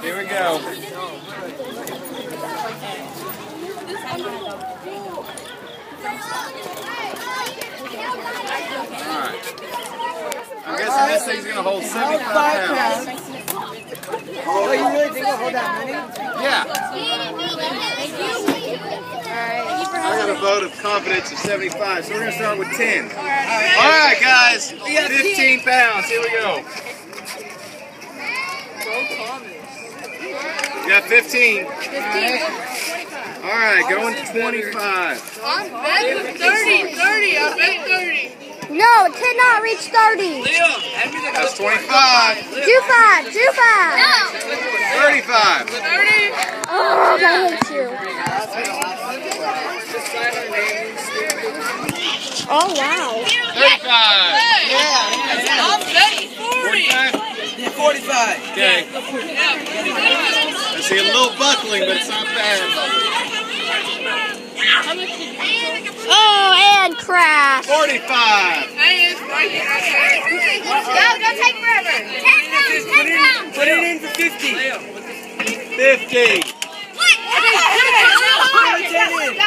go. Alright. I'm guessing this thing's gonna hold 75 pounds. Oh, you really think I'll hold that many? Yeah. Alright. I got a vote of confidence of 75, so we're going to start with 10. Alright, guys. 15 pounds. Here we go. You got 15. 15. Alright, going 25. I'm betting 30, 30, I'm betting 30. No, it cannot reach 30. That's 25. Do five, do five. 35. 30. Oh, I hate you. Oh, wow. 35. Yeah. I'm betting 40. 45? 45. Okay. I see a little buckling, but it's not bad. Oh, and crash. 45. Hey, it's breaking right there. Go, don't take forever. 10 pounds, 10 pounds. Put it in for 50. 50. What? Put it in.